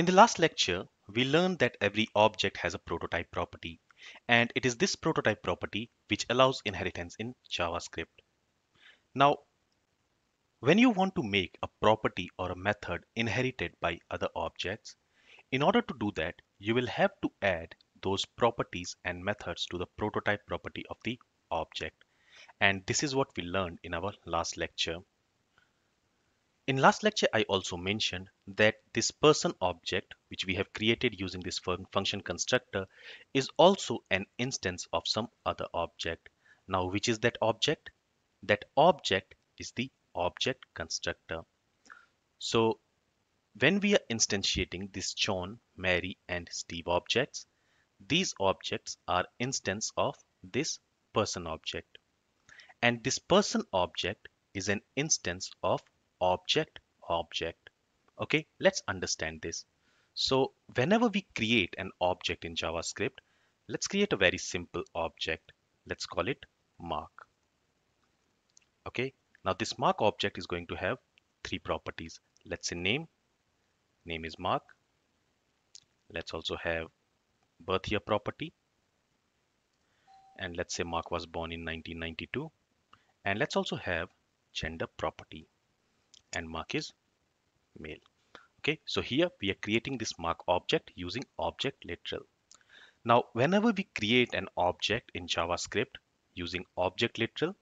In the last lecture, we learned that every object has a prototype property, and it is this prototype property which allows inheritance in JavaScript. Now, when you want to make a property or a method inherited by other objects, in order to do that, you will have to add those properties and methods to the prototype property of the object. And this is what we learned in our last lecture. In last lecture, I also mentioned that this person object, which we have created using this function constructor, is also an instance of some other object. Now, which is that object? That object is the object constructor. So when we are instantiating this John, Mary, and Steve objects, these objects are instance of this person object. And this person object is an instance of object object. Okay, let's understand this. So whenever we create an object in JavaScript, let's create a very simple object. Let's call it mark. Okay, now this mark object is going to have three properties. Let's say name, name is mark. Let's also have birth year property. And let's say mark was born in 1992. And let's also have gender property and mark is male. Okay, so here we are creating this mark object using object literal. Now, whenever we create an object in JavaScript using object literal,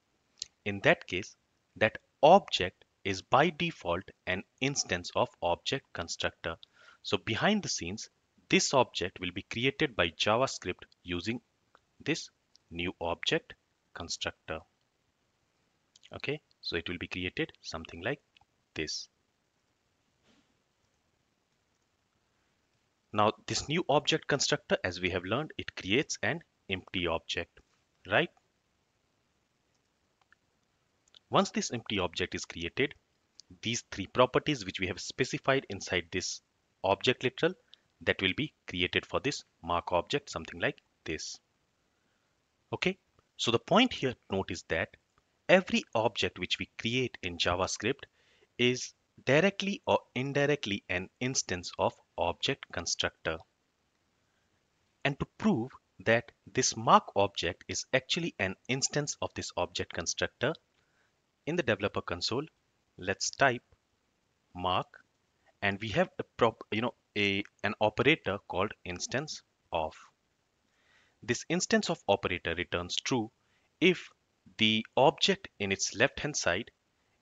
in that case, that object is by default an instance of object constructor. So behind the scenes, this object will be created by JavaScript using this new object constructor. Okay, so it will be created something like this. Now this new object constructor, as we have learned, it creates an empty object, right? Once this empty object is created, these three properties which we have specified inside this object literal that will be created for this mark object, something like this. Okay, so the point here note is that every object which we create in JavaScript is directly or indirectly an instance of object constructor. And to prove that this mark object is actually an instance of this object constructor, in the developer console, let's type mark and we have a prop, you know, a an operator called instance of. This instance of operator returns true if the object in its left hand side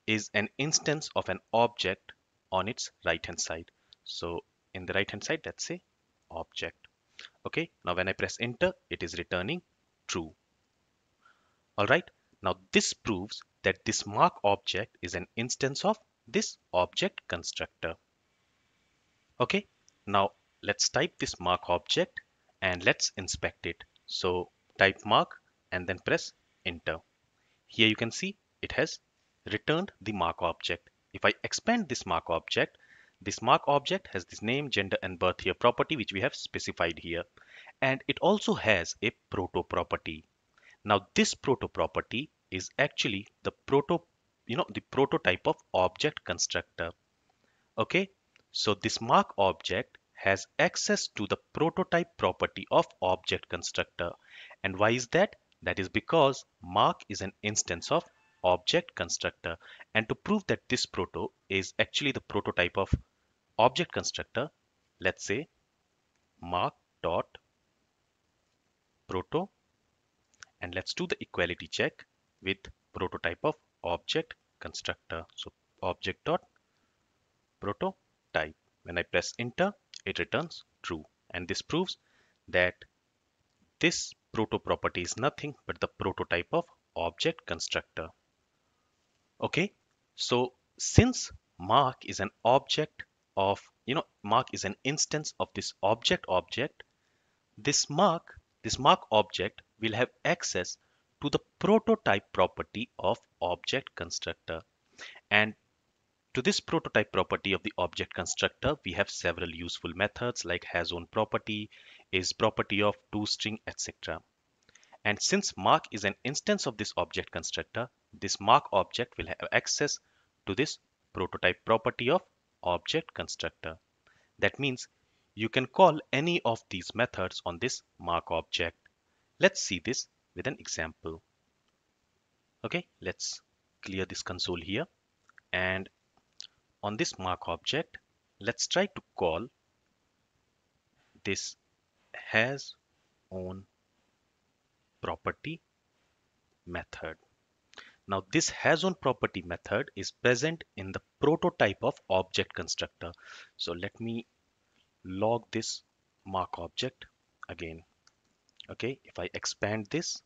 is an instance of an object on its right hand side. So in the right hand side, let's say object. Okay, now when I press enter, it is returning true. All right, now this proves that this mark object is an instance of this object constructor. Okay, now let's type this mark object and let's inspect it. So type mark and then press enter. Here you can see it has returned the mark object. If I expand this mark object, this mark object has this name, gender and birth year property which we have specified here. And it also has a proto property. Now this proto property is actually the proto you know the prototype of object constructor okay so this mark object has access to the prototype property of object constructor and why is that that is because mark is an instance of object constructor and to prove that this proto is actually the prototype of object constructor let's say mark dot proto and let's do the equality check with prototype of object constructor. So object dot prototype. When I press enter, it returns true. And this proves that this proto property is nothing but the prototype of object constructor. Okay, so since mark is an object of, you know, mark is an instance of this object object, this mark, this mark object will have access to the prototype property of object constructor. And to this prototype property of the object constructor, we have several useful methods like has own property, is property of toString, etc. And since mark is an instance of this object constructor, this mark object will have access to this prototype property of object constructor. That means you can call any of these methods on this mark object. Let's see this with an example. Okay, let's clear this console here. And on this mark object, let's try to call this has own property method. Now this has own property method is present in the prototype of object constructor. So let me log this mark object again. Okay, if I expand this,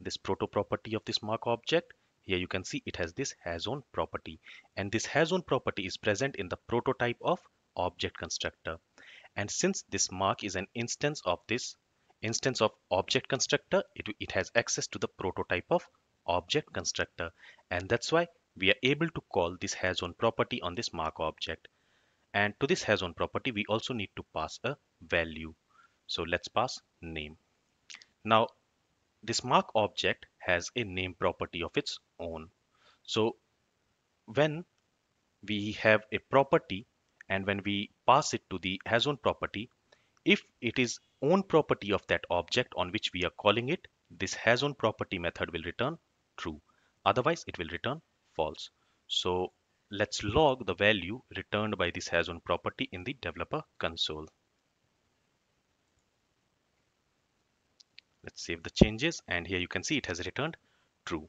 this proto property of this mark object, here you can see it has this has own property and this has own property is present in the prototype of object constructor. And since this mark is an instance of this instance of object constructor, it, it has access to the prototype of object constructor. And that's why we are able to call this has own property on this mark object. And to this has own property, we also need to pass a value. So let's pass name. Now, this mark object has a name property of its own. So when we have a property and when we pass it to the has own property, if it is own property of that object on which we are calling it, this has own property method will return true. Otherwise, it will return false. So let's log the value returned by this has own property in the developer console. Let's save the changes and here you can see it has returned true.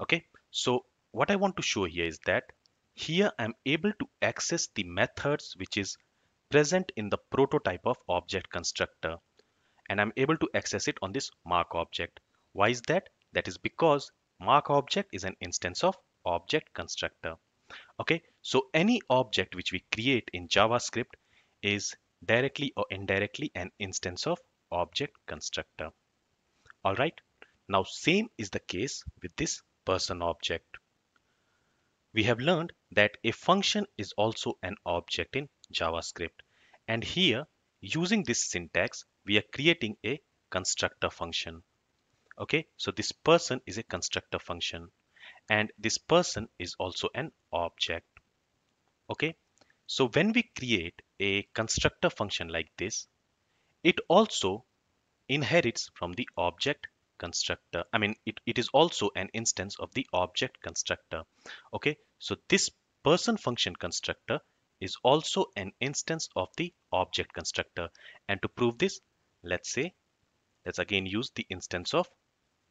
Okay, so what I want to show here is that here I'm able to access the methods which is present in the prototype of object constructor and I'm able to access it on this mark object. Why is that? That is because mark object is an instance of object constructor. Okay, so any object which we create in JavaScript is directly or indirectly an instance of object constructor. All right, now same is the case with this person object. We have learned that a function is also an object in JavaScript. And here, using this syntax, we are creating a constructor function. Okay, so this person is a constructor function and this person is also an object. Okay, so when we create a constructor function like this, it also inherits from the object constructor. I mean, it, it is also an instance of the object constructor. Okay, so this person function constructor is also an instance of the object constructor. And to prove this, let's say, let's again use the instance of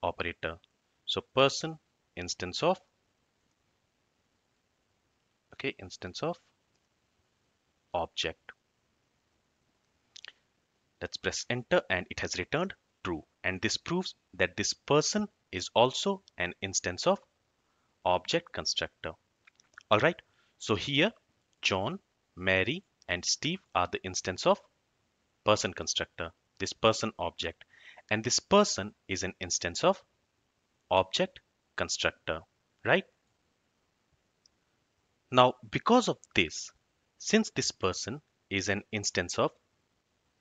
operator. So person instance of okay instance of object. Let's press enter and it has returned true. And this proves that this person is also an instance of object constructor. All right. So here john mary and steve are the instance of person constructor. This person object and this person is an instance of object constructor, right? Now, because of this, since this person is an instance of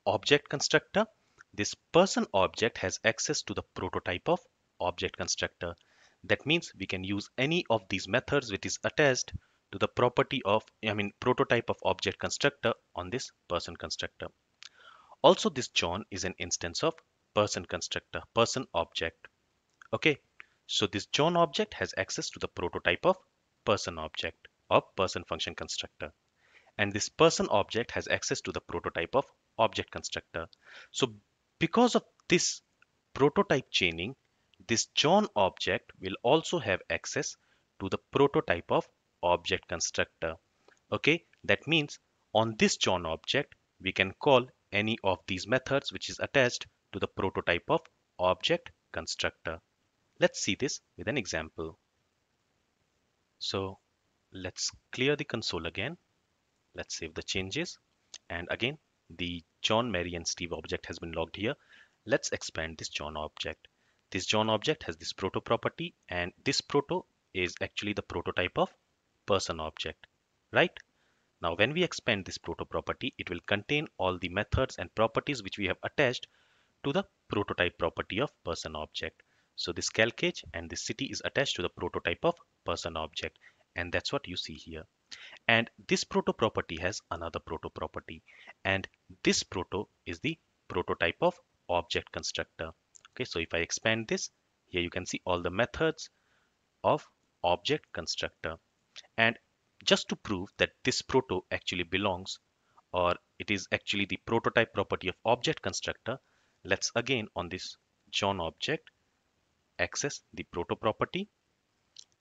object constructor, this person object has access to the prototype of object constructor. That means we can use any of these methods which is attached to the property of, I mean, prototype of object constructor on this person constructor. Also, this John is an instance of person constructor, person object. Okay, so this John object has access to the prototype of person object or person function constructor. And this person object has access to the prototype of object constructor. So because of this prototype chaining, this John object will also have access to the prototype of object constructor. Okay, that means on this John object, we can call any of these methods which is attached to the prototype of object constructor. Let's see this with an example. So let's clear the console again. Let's save the changes. And again, the John, Mary and Steve object has been logged here. Let's expand this John object. This John object has this proto property and this proto is actually the prototype of person object, right? Now, when we expand this proto property, it will contain all the methods and properties which we have attached to the prototype property of person object. So this calcage and this city is attached to the prototype of person object. And that's what you see here. and this proto property has another proto property and this proto is the prototype of object constructor okay so if I expand this here you can see all the methods of object constructor and just to prove that this proto actually belongs or it is actually the prototype property of object constructor let's again on this John object access the proto property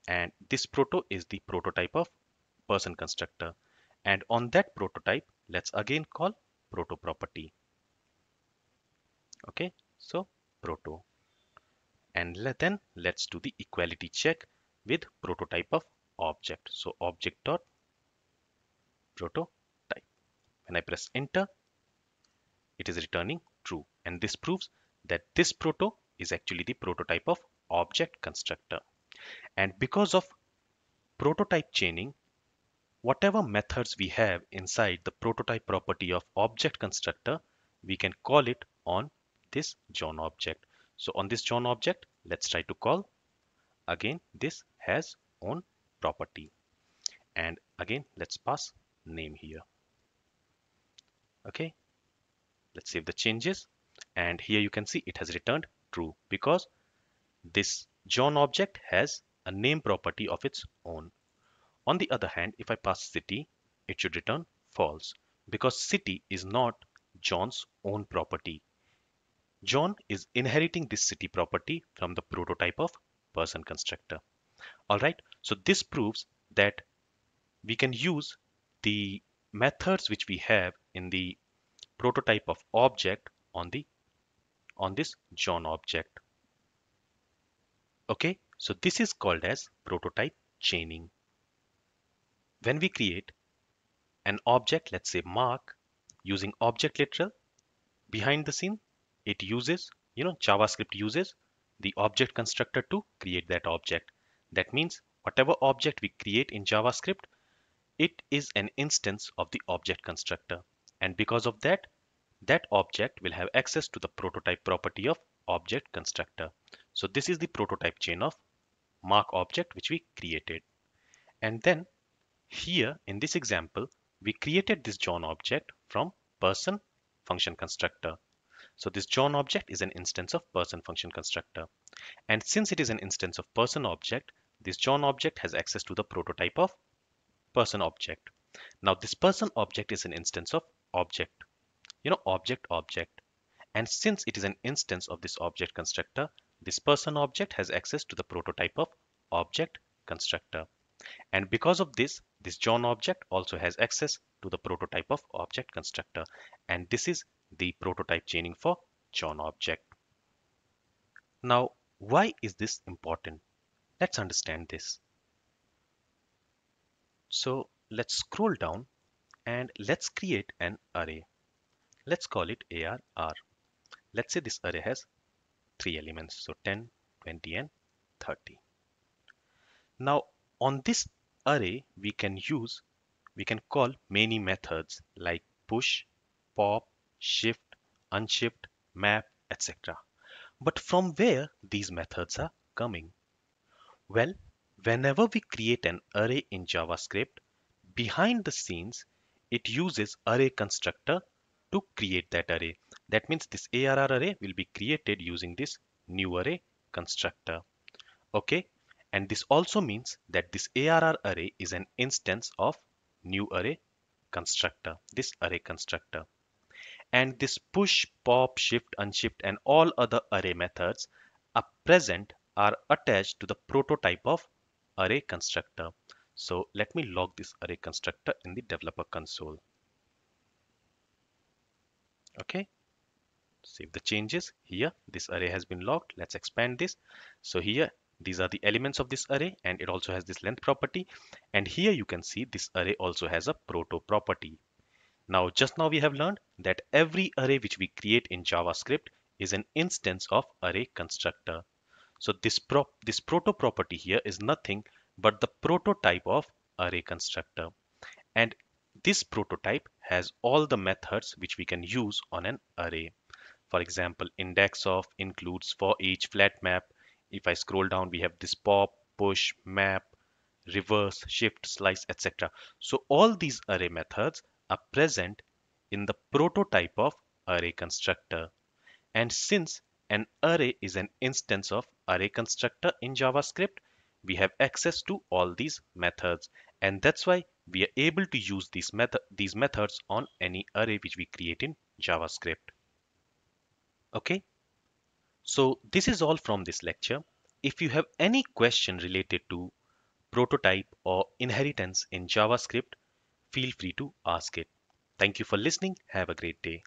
and this proto is the prototype of person constructor. And on that prototype let's again call proto property. Okay so proto. And let, then let's do the equality check with prototype of object. So object dot prototype. When I press enter it is returning and this proves that this proto is actually the prototype of object constructor. And because of prototype chaining whatever methods we have inside the prototype property of object constructor we can call it on this John object. So on this John object let's try to call again this has own property. And again let's pass name here. Okay. Let's save the changes and here you can see it has returned true because this John object has a name property of its own. On the other hand, if I pass city, it should return false because city is not John's own property. John is inheriting this city property from the prototype of person constructor. Alright, so this proves that we can use the methods which we have in the prototype of object on the on this John object. Okay, so this is called as prototype chaining. When we create an object, let's say mark, using object literal, behind the scene, it uses, you know, JavaScript uses the object constructor to create that object. That means whatever object we create in JavaScript, it is an instance of the object constructor. And because of that, that object will have access to the prototype property of object constructor. So this is the prototype chain of mark object which we created. And then here in this example, we created this John object from person function constructor. So this John object is an instance of person function constructor. And since it is an instance of person object, this John object has access to the prototype of person object. Now this person object is an instance of object you know object object. And since it is an instance of this object constructor this person object has access to the prototype of object constructor. And because of this this john object also has access to the prototype of object constructor. And this is the prototype chaining for john object. Now why is this important? Let's understand this. So let's scroll down and let's create an array Let's call it ARR. Let's say this array has three elements, so 10, 20, and 30. Now, on this array, we can use, we can call many methods like push, pop, shift, unshift, map, etc. But from where these methods are coming? Well, whenever we create an array in JavaScript, behind the scenes, it uses array constructor to create that array. That means this ARR array will be created using this new array constructor. Okay. And this also means that this ARR array is an instance of new array constructor, this array constructor. And this push, pop, shift, unshift and all other array methods are present are attached to the prototype of array constructor. So let me log this array constructor in the developer console okay. Save the changes. Here this array has been logged let's expand this. So here these are the elements of this array and it also has this length property. And here you can see this array also has a proto property. Now just now we have learned that every array which we create in javascript is an instance of array constructor. So this prop this proto property here is nothing but the prototype of array constructor. And this prototype has all the methods which we can use on an array. For example, index of includes for each flat map. If I scroll down, we have this pop, push, map, reverse, shift, slice, etc. So all these array methods are present in the prototype of array constructor. And since an array is an instance of array constructor in JavaScript, we have access to all these methods. And that's why we are able to use these, these methods on any array which we create in JavaScript. Okay, so this is all from this lecture. If you have any question related to prototype or inheritance in JavaScript, feel free to ask it. Thank you for listening. Have a great day.